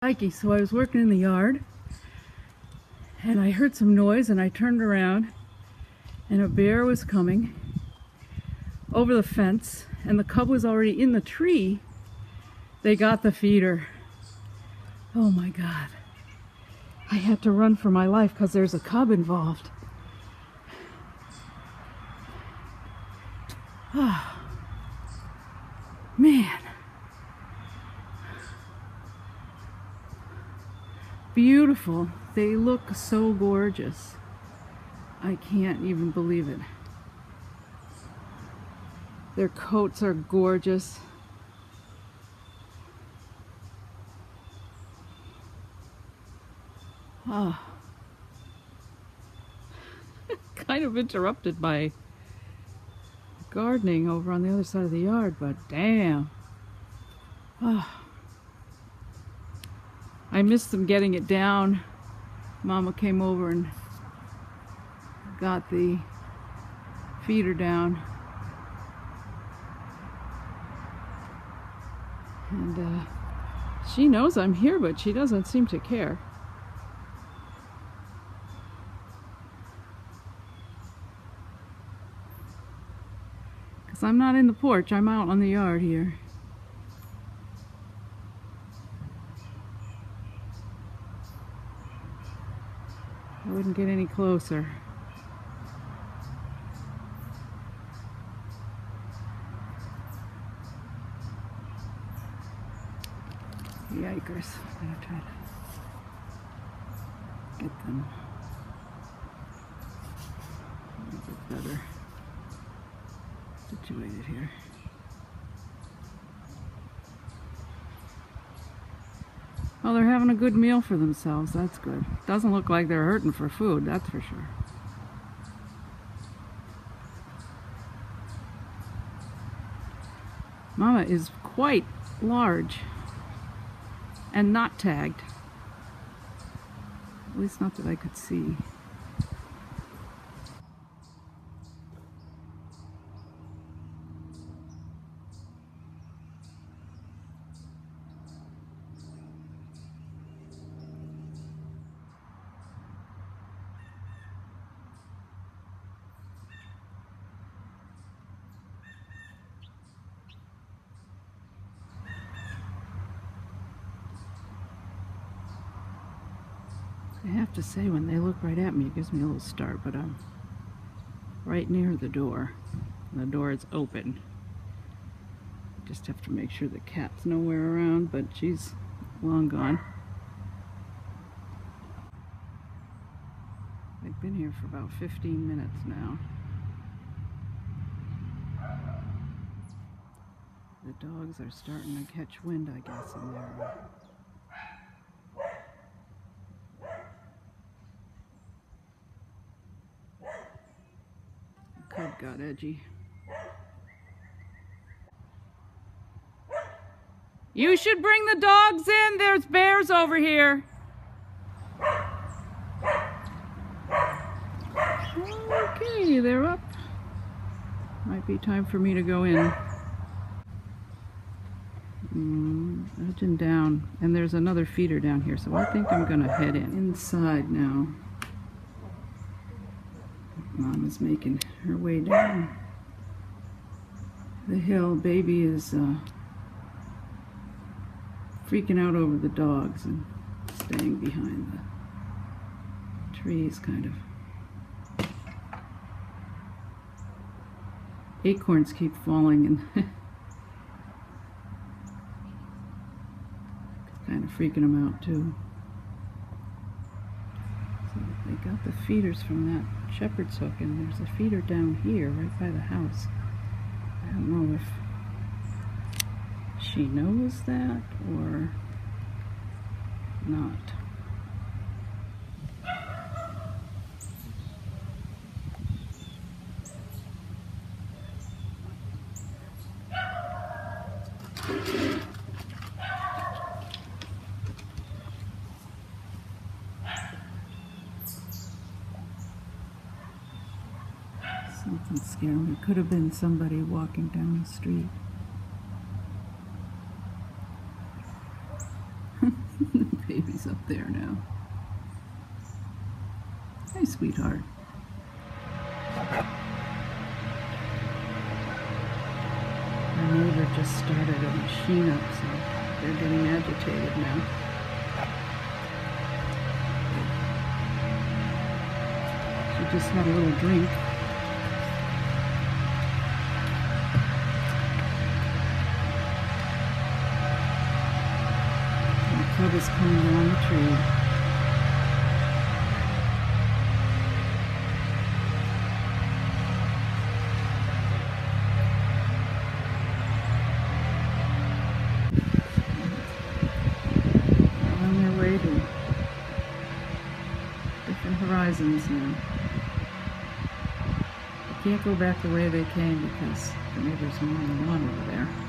Mikey, so I was working in the yard and I heard some noise and I turned around and a bear was coming over the fence and the cub was already in the tree. They got the feeder. Oh my God. I had to run for my life because there's a cub involved. Oh, man. Beautiful. They look so gorgeous. I can't even believe it. Their coats are gorgeous. Ah. kind of interrupted by gardening over on the other side of the yard, but damn. Ah. I missed them getting it down. Mama came over and got the feeder down. And uh, she knows I'm here, but she doesn't seem to care. Because I'm not in the porch, I'm out on the yard here. I wouldn't get any closer. Yikers. I'm gonna try to get them a little bit better situated here. Well, they're having a good meal for themselves. That's good. Doesn't look like they're hurting for food, that's for sure. Mama is quite large and not tagged. At least not that I could see. I have to say, when they look right at me, it gives me a little start, but I'm right near the door. The door is open. Just have to make sure the cat's nowhere around, but she's long gone. I've been here for about 15 minutes now. The dogs are starting to catch wind, I guess, in there. Cub got edgy. You should bring the dogs in. There's bears over here. Okay, they're up. Might be time for me to go in. Mm, edging down. And there's another feeder down here, so I think I'm going to head in. Inside now. Mom is making her way down the hill. Baby is uh, freaking out over the dogs and staying behind the trees, kind of. Acorns keep falling and kind of freaking them out too. They got the feeders from that shepherd's hook and there's a feeder down here right by the house. I don't know if she knows that or not. Something scared me. Could have been somebody walking down the street. The baby's up there now. Hey, sweetheart. My neighbor just started a machine up, so they're getting agitated now. She just had a little drink. And is coming down the tree. On their way to different horizons now. They can't go back the way they came because the neighbors more than one over there.